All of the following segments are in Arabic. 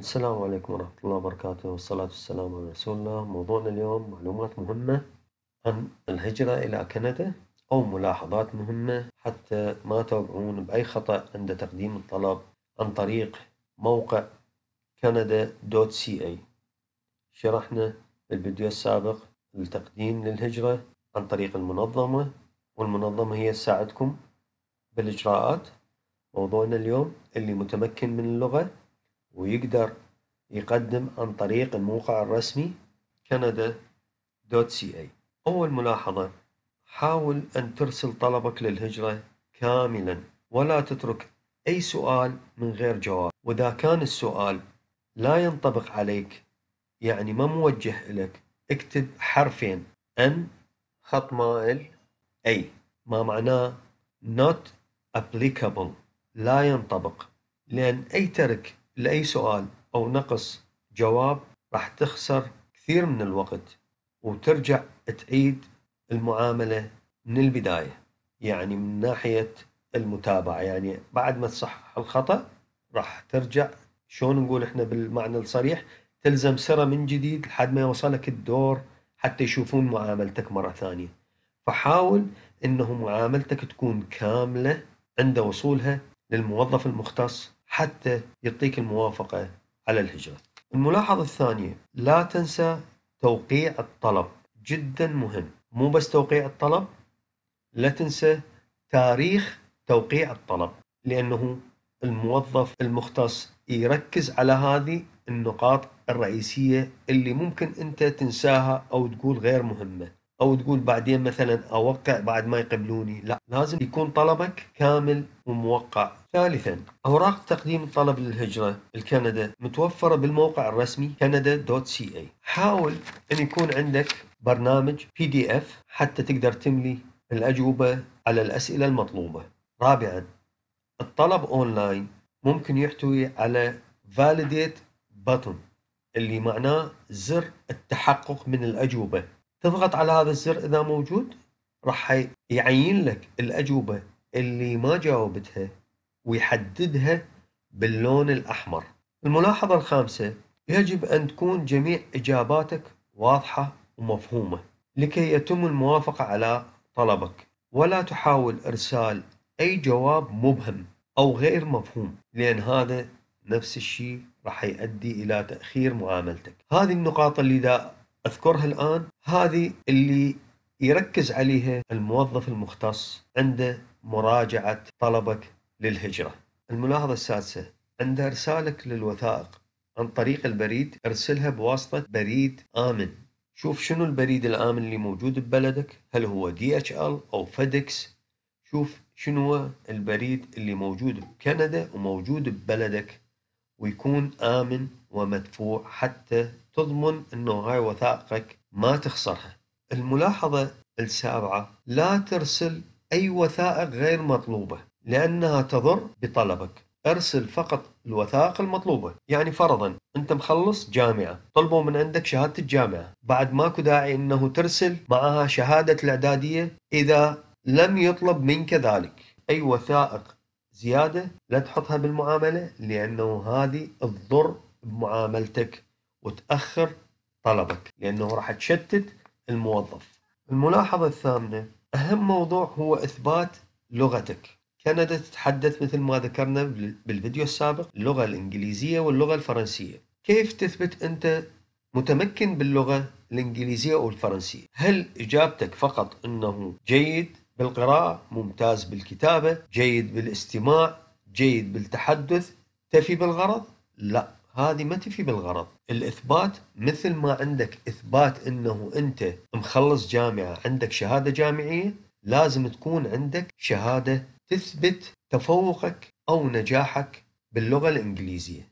السلام عليكم ورحمة الله وبركاته. والصلاة والسلام على رسول الله موضوعنا اليوم معلومات مهمة عن الهجرة إلى كندا أو ملاحظات مهمة حتى ما توقعون بأي خطأ عند تقديم الطلب عن طريق موقع كندا دوت سي اي. شرحنا بالفيديو السابق التقديم للهجرة عن طريق المنظمة والمنظمة هي تساعدكم بالإجراءات. موضوعنا اليوم اللي متمكن من اللغة ويقدر يقدم عن طريق الموقع الرسمي canada.ca أول ملاحظة حاول أن ترسل طلبك للهجرة كاملا ولا تترك أي سؤال من غير جواب. وإذا كان السؤال لا ينطبق عليك يعني ما موجه لك اكتب حرفين. أن خط مائل أي. ما معناه not applicable لا ينطبق. لأن أي ترك لأي سؤال أو نقص جواب راح تخسر كثير من الوقت وترجع تعيد المعاملة من البداية يعني من ناحية المتابعة. يعني بعد ما تصحح الخطأ راح ترجع شلون نقول إحنا بالمعنى الصريح تلزم سرة من جديد لحد ما يوصلك الدور حتى يشوفون معاملتك مرة ثانية. فحاول إنه معاملتك تكون كاملة عند وصولها للموظف المختص حتى يعطيك الموافقة على الهجرة. الملاحظة الثانية لا تنسى توقيع الطلب. جدا مهم. مو بس توقيع الطلب لا تنسى تاريخ توقيع الطلب لأنه الموظف المختص يركز على هذه النقاط الرئيسية اللي ممكن أنت تنساها أو تقول غير مهمة. أو تقول بعدين مثلا أوقع بعد ما يقبلوني. لا لازم يكون طلبك كامل وموقع. ثالثا أوراق تقديم الطلب للهجره لكندا متوفرة بالموقع الرسمي canada.ca حاول إن يكون عندك برنامج بي دي اف حتى تقدر تملي الأجوبة على الأسئلة المطلوبة. رابعا الطلب أونلاين ممكن يحتوي على validate button اللي معناه زر التحقق من الأجوبة. تضغط على هذا الزر إذا موجود راح يعين لك الأجوبة اللي ما جاوبتها ويحددها باللون الأحمر. الملاحظة الخامسة يجب أن تكون جميع إجاباتك واضحة ومفهومة لكي يتم الموافقة على طلبك. ولا تحاول إرسال أي جواب مبهم أو غير مفهوم لأن هذا نفس الشيء راح يؤدي إلى تأخير معاملتك. هذه النقاط اللي دا أذكرها الآن هذه اللي يركز عليها الموظف المختص عند مراجعة طلبك للهجرة. الملاحظة السادسة عند إرسالك للوثائق عن طريق البريد أرسلها بواسطة بريد آمن. شوف شنو البريد الآمن اللي موجود ببلدك هل هو DHL أو FedEx شوف شنو البريد اللي موجود بكندا وموجود ببلدك ويكون آمن ومدفوع حتى تضمن أنه هاي وثائقك ما تخسرها. الملاحظة السابعة لا ترسل أي وثائق غير مطلوبة لأنها تضر بطلبك. ارسل فقط الوثائق المطلوبة. يعني فرضا أنت مخلص جامعة طلبوا من عندك شهادة الجامعة. بعد ماكو داعي إنه ترسل معها شهادة الإعدادية إذا لم يطلب منك ذلك. أي وثائق زيادة لا تحطها بالمعاملة لأنه هذه تضر بمعاملتك. وتأخر طلبك لأنه راح تشتت الموظف. الملاحظة الثامنة أهم موضوع هو إثبات لغتك. كندا تتحدث مثل ما ذكرنا بالفيديو السابق اللغة الإنجليزية واللغة الفرنسية. كيف تثبت أنت متمكن باللغة الإنجليزية أو الفرنسية؟ هل إجابتك فقط أنه جيد بالقراءة ممتاز بالكتابة جيد بالاستماع جيد بالتحدث تفي بالغرض؟ لا. هذه ما تفي بالغرض. الإثبات مثل ما عندك إثبات أنه أنت مخلص جامعة عندك شهادة جامعية لازم تكون عندك شهادة تثبت تفوقك أو نجاحك باللغة الإنجليزية.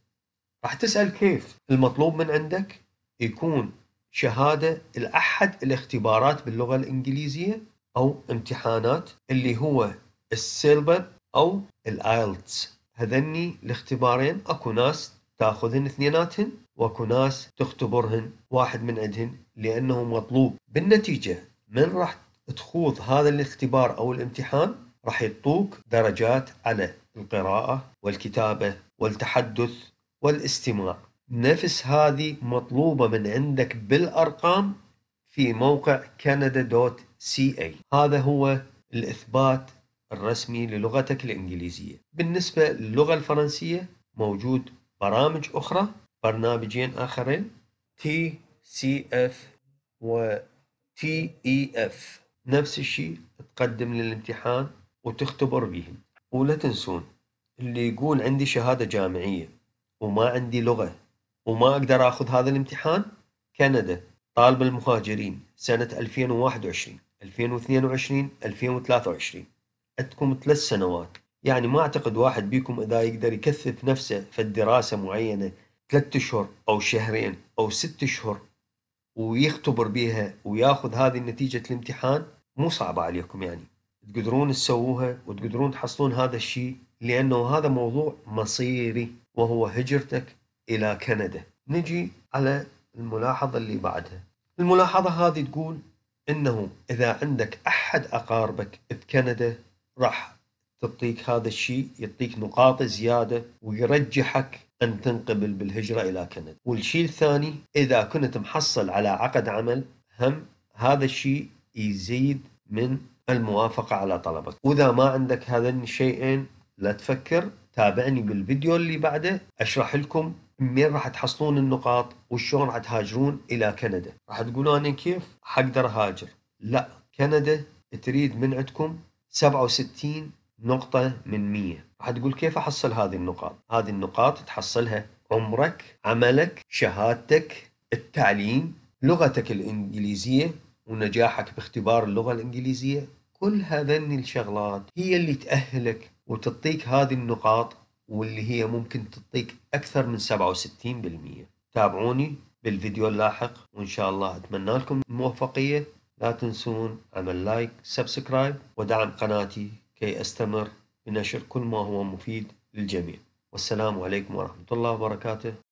راح تسأل كيف؟ المطلوب من عندك يكون شهادة لأحد الاختبارات باللغة الإنجليزية أو امتحانات اللي هو ال CELPIP أو ال IELTS هذني الاختبارين أكو ناس تاخذهن اثنيناتهن واكو ناس تختبرهن واحد من عندهن لأنه مطلوب. بالنتيجة من راح تخوض هذا الاختبار أو الامتحان راح يعطوك درجات على القراءة والكتابة والتحدث والاستماع. نفس هذه مطلوبة من عندك بالأرقام في موقع اي هذا هو الإثبات الرسمي للغتك الإنجليزية. بالنسبة للغة الفرنسية موجود برامج أخرى برنامجين آخرين TCF و TEF نفس الشيء تقدم للامتحان وتختبر بهم. ولا تنسون اللي يقول عندي شهادة جامعية وما عندي لغة وما أقدر أخذ هذا الامتحان كندا طالب المهاجرين سنة 2021 2022 2023 عندكم ثلاث سنوات. يعني ما أعتقد واحد بيكم إذا يقدر يكثف نفسه في الدراسة معينة ثلاثة أشهر أو شهرين أو ست أشهر ويختبر بيها وياخذ هذه نتيجة الامتحان مو صعبة عليكم يعني. تقدرون تسووها وتقدرون تحصلون هذا الشيء لأنه هذا موضوع مصيري وهو هجرتك إلى كندا. نجي على الملاحظة اللي بعدها. الملاحظة هذه تقول إنه إذا عندك أحد أقاربك بكندا راح تعطيك هذا الشيء يعطيك نقاط زيادة ويرجحك أن تنقبل بالهجرة إلى كندا والشيء الثاني إذا كنت محصل على عقد عمل هم هذا الشيء يزيد من الموافقة على طلبك. وإذا ما عندك هذين الشيئين لا تفكر تابعني بالفيديو اللي بعده أشرح لكم منين راح تحصلون النقاط وشلون راح تهاجرون إلى كندا. راح تقولون أنا كيف؟ حقدر أهاجر. لا كندا تريد من عندكم 67 نقطة من 100 راح تقول كيف أحصل هذه النقاط؟ هذه النقاط تحصلها عمرك عملك شهادتك التعليم لغتك الإنجليزية ونجاحك باختبار اللغة الإنجليزية. كل هذين الشغلات هي اللي تأهلك وتعطيك هذه النقاط واللي هي ممكن تعطيك أكثر من 67% تابعوني بالفيديو اللاحق وإن شاء الله أتمنى لكم الموفقية. لا تنسون عمل like subscribe ودعم قناتي. كي أستمر بنشر كل ما هو مفيد للجميع. والسلام عليكم ورحمة الله وبركاته.